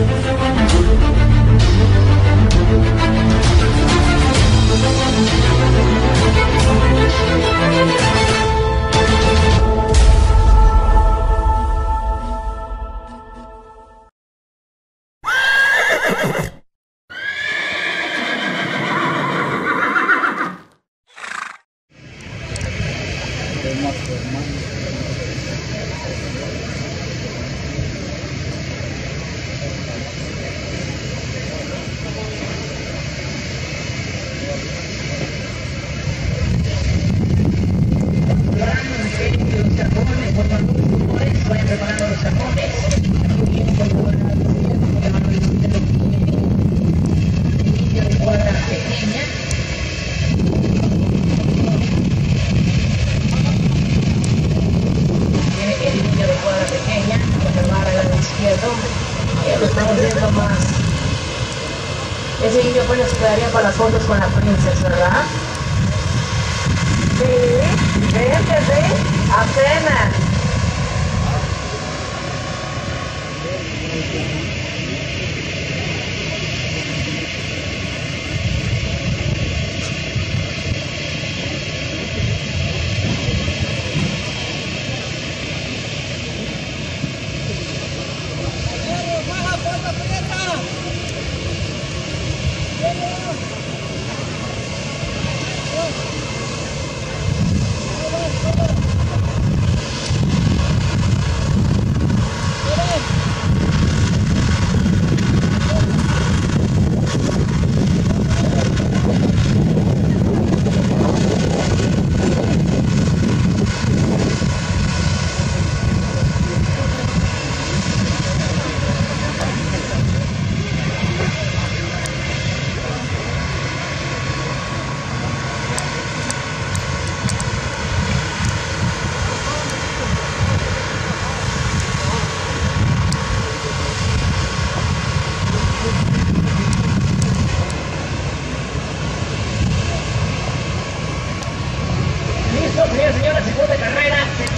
Terima kasih. La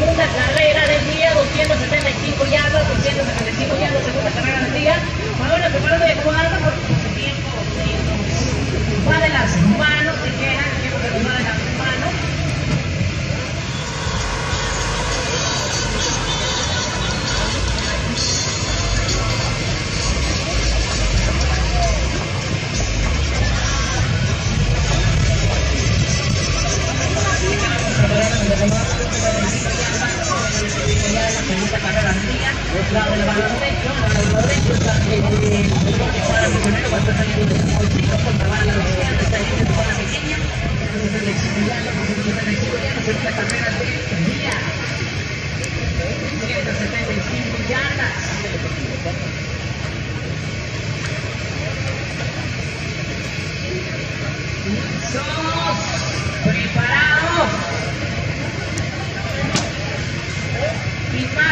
segunda carrera del día, 275 yardas, 275 yardas, segunda carrera del día. De cuarta, So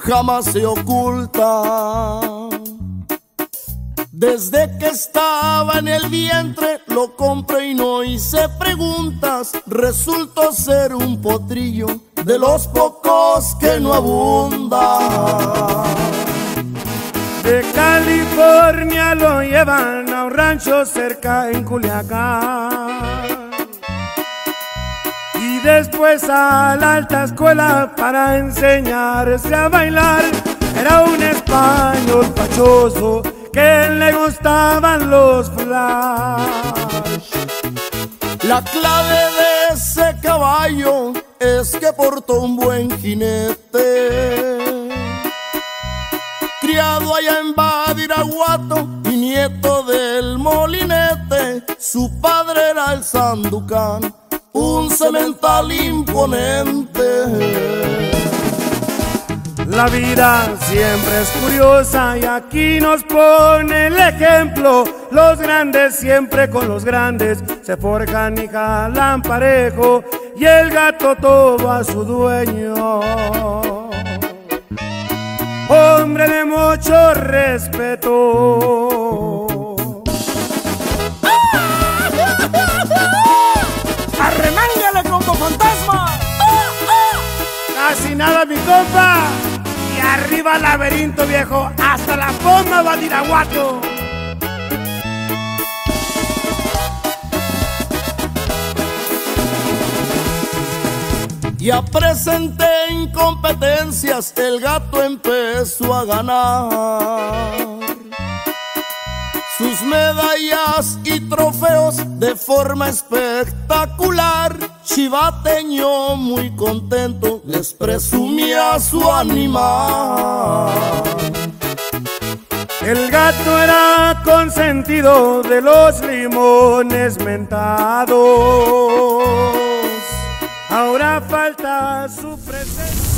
jamás se ocultan. Desde que estaba en el vientre lo compré y no hice preguntas. Resultó ser un potrillo de los pocos que no abundan. De California lo llevan a un rancho cerca en Culiacán después a la alta escuela para enseñarse a bailar. Era un español fachoso que le gustaban los flash. La clave de ese caballo es que portó un buen jinete. Criado allá en Badiraguato y nieto del molinete, su padre era el sanducán un cemental imponente. La vida siempre es curiosa y aquí nos pone el ejemplo. Los grandes siempre con los grandes se forjan y jalan parejo y el gato todo a su dueño. Hombre de mucho respeto. Arriba laberinto, viejo. Hasta la forma, Badiraguato. Ya presenté incompetencias, el gato empezó a ganar. Sus medallas y trofeos de forma espectacular. Chivateño muy contento les presumía su animal. El gato era consentido de los limones mentados. Ahora falta su presencia.